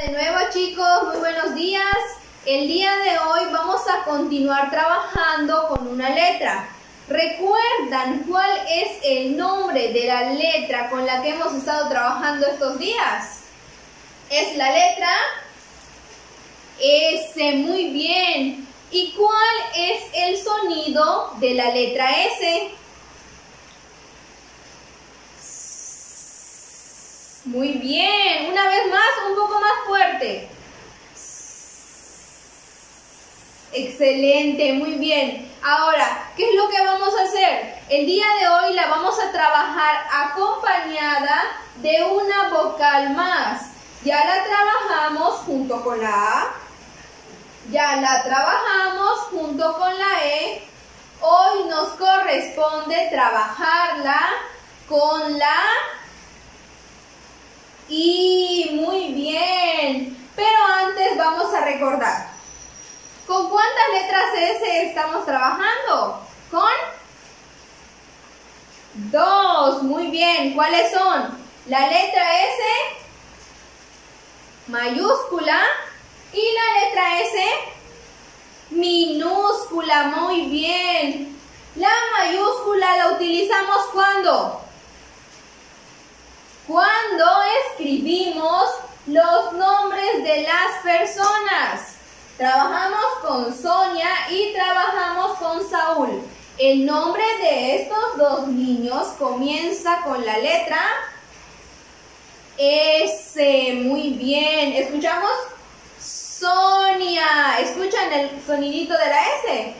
de nuevo chicos, muy buenos días. El día de hoy vamos a continuar trabajando con una letra. ¿Recuerdan cuál es el nombre de la letra con la que hemos estado trabajando estos días? Es la letra S, muy bien. ¿Y cuál es el sonido de la letra S? Muy bien. Una vez más, un poco más fuerte. Excelente, muy bien. Ahora, ¿qué es lo que vamos a hacer? El día de hoy la vamos a trabajar acompañada de una vocal más. Ya la trabajamos junto con la A. Ya la trabajamos junto con la E. Hoy nos corresponde trabajarla con la y muy bien. Pero antes vamos a recordar. ¿Con cuántas letras S estamos trabajando? Con dos. Muy bien. ¿Cuáles son? La letra S mayúscula y la letra S minúscula. Muy bien. La mayúscula la utilizamos cuando? Cuando escribimos los nombres de las personas. Trabajamos con Sonia y trabajamos con Saúl. El nombre de estos dos niños comienza con la letra S. Muy bien. ¿Escuchamos? Sonia. ¿Escuchan el sonidito de la S?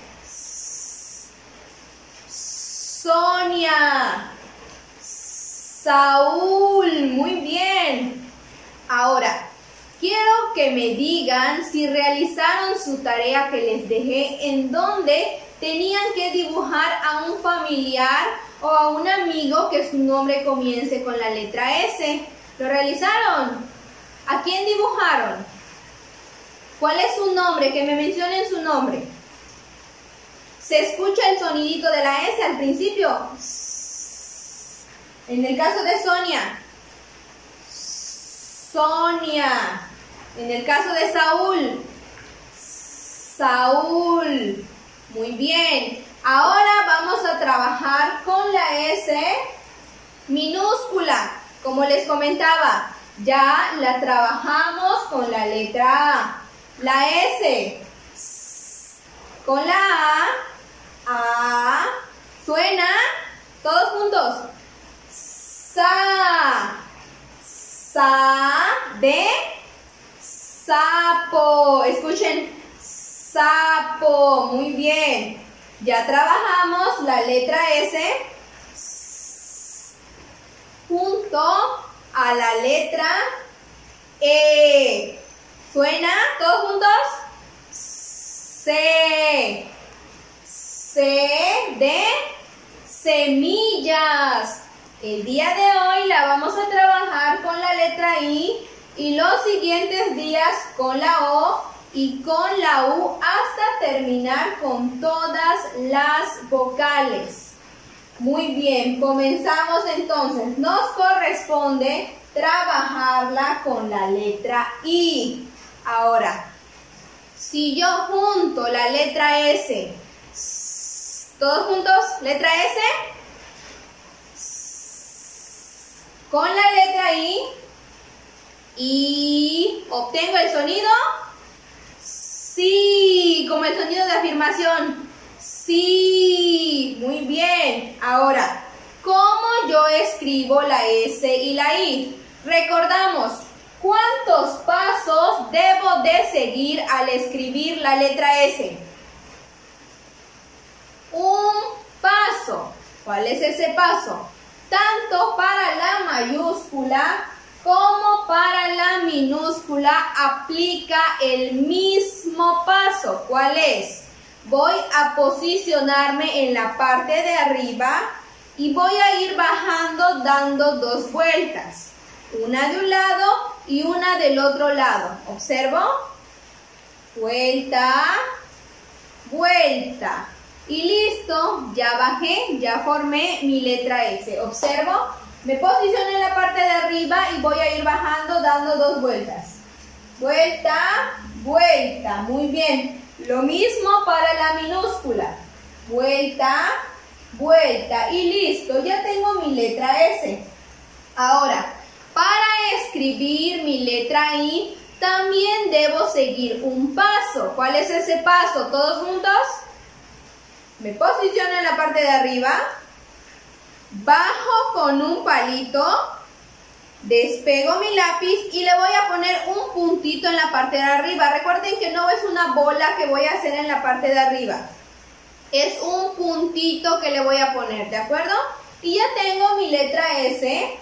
Sonia. Saúl, muy bien. Ahora, quiero que me digan si realizaron su tarea que les dejé en donde tenían que dibujar a un familiar o a un amigo que su nombre comience con la letra S. ¿Lo realizaron? ¿A quién dibujaron? ¿Cuál es su nombre? Que me mencionen su nombre. ¿Se escucha el sonidito de la S al principio? En el caso de Sonia, Sonia. En el caso de Saúl, Saúl. Muy bien. Ahora vamos a trabajar con la S minúscula. Como les comentaba, ya la trabajamos con la letra A. La S. Con la A. A. Suena. Todos juntos sa, sa de sapo. Escuchen, sapo. Muy bien. Ya trabajamos la letra S junto a la letra E. ¿Suena? ¿Todos juntos? C. C de semillas. El día de hoy la vamos a trabajar con la letra I y los siguientes días con la O y con la U hasta terminar con todas las vocales. Muy bien, comenzamos entonces. Nos corresponde trabajarla con la letra I. Ahora, si yo junto la letra S, todos juntos, letra S, con la letra I y obtengo el sonido sí, como el sonido de afirmación. Sí, muy bien. Ahora, ¿cómo yo escribo la S y la I? Recordamos, ¿cuántos pasos debo de seguir al escribir la letra S? Un paso. ¿Cuál es ese paso? Tanto para la mayúscula como para la minúscula aplica el mismo paso. ¿Cuál es? Voy a posicionarme en la parte de arriba y voy a ir bajando dando dos vueltas. Una de un lado y una del otro lado. ¿Observo? Vuelta, vuelta. Y listo, ya bajé, ya formé mi letra S. Observo, me posiciono en la parte de arriba y voy a ir bajando dando dos vueltas. vuelta, vuelta. Muy bien. Lo mismo para la minúscula. Vuelta, vuelta. Y listo, ya tengo mi letra S. Ahora, para escribir mi letra I, también debo seguir un paso. ¿Cuál es ese paso? ¿Todos juntos? Me posiciono en la parte de arriba, bajo con un palito, despego mi lápiz y le voy a poner un puntito en la parte de arriba. Recuerden que no es una bola que voy a hacer en la parte de arriba. Es un puntito que le voy a poner, ¿de acuerdo? Y ya tengo mi letra S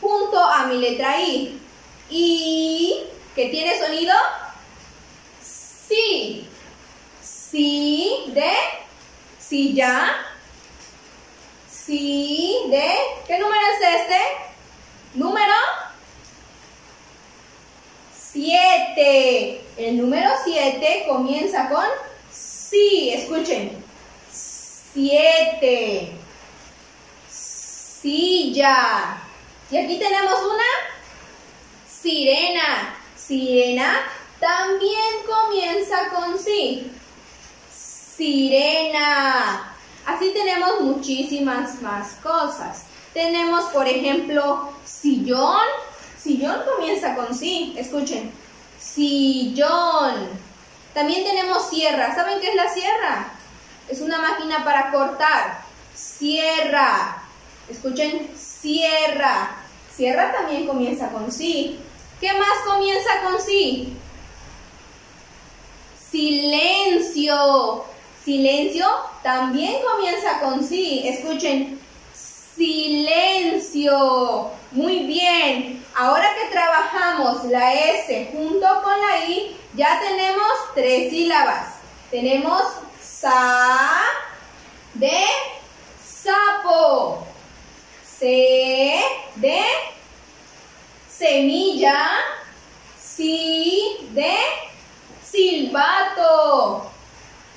junto a mi letra I. Y, ¿qué tiene sonido? Sí. Sí de silla. Sí de, ¿qué número es este? Número 7. El número 7 comienza con sí. Escuchen. 7. Silla. Y aquí tenemos una sirena. Sirena también comienza con sí. Sirena. Así tenemos muchísimas más cosas. Tenemos, por ejemplo, sillón. Sillón comienza con sí. Escuchen. Sillón. También tenemos sierra. ¿Saben qué es la sierra? Es una máquina para cortar. Sierra. Escuchen, sierra. Sierra también comienza con sí. ¿Qué más comienza con sí? Silencio. Silencio también comienza con sí. Escuchen, silencio. Muy bien. Ahora que trabajamos la S junto con la I, ya tenemos tres sílabas. Tenemos sa de sapo. C de semilla. Si de silbato.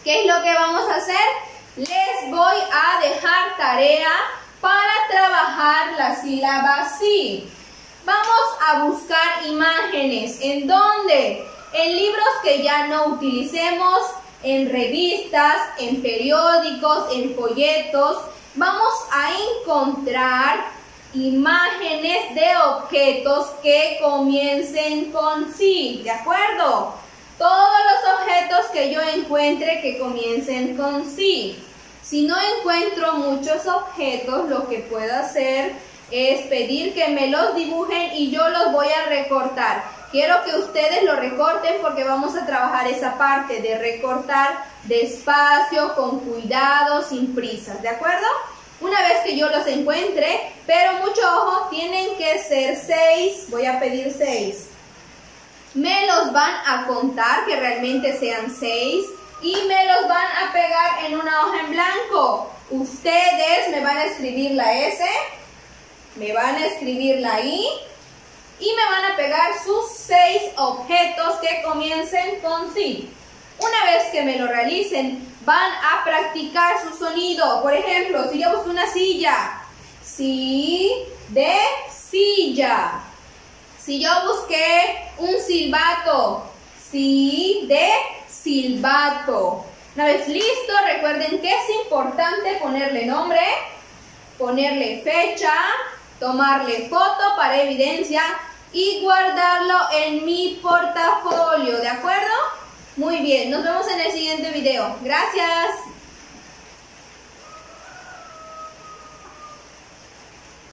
¿Qué es lo que vamos a hacer? Les voy a dejar tarea para trabajar la sílaba sí. Vamos a buscar imágenes. ¿En dónde? En libros que ya no utilicemos, en revistas, en periódicos, en folletos. Vamos a encontrar imágenes de objetos que comiencen con sí, ¿de acuerdo? Todos los objetos que yo encuentre que comiencen con sí. Si no encuentro muchos objetos, lo que puedo hacer es pedir que me los dibujen y yo los voy a recortar. Quiero que ustedes lo recorten porque vamos a trabajar esa parte de recortar despacio, con cuidado, sin prisas, ¿de acuerdo? Una vez que yo los encuentre, pero mucho ojo, tienen que ser seis, voy a pedir seis me los van a contar, que realmente sean seis, y me los van a pegar en una hoja en blanco. Ustedes me van a escribir la S, me van a escribir la I, y me van a pegar sus seis objetos que comiencen con sí. Una vez que me lo realicen, van a practicar su sonido. Por ejemplo, si yo busco una silla, sí, de silla. Si yo busqué un silbato, sí, de silbato. Una vez listo, recuerden que es importante ponerle nombre, ponerle fecha, tomarle foto para evidencia y guardarlo en mi portafolio, ¿de acuerdo? Muy bien, nos vemos en el siguiente video. Gracias.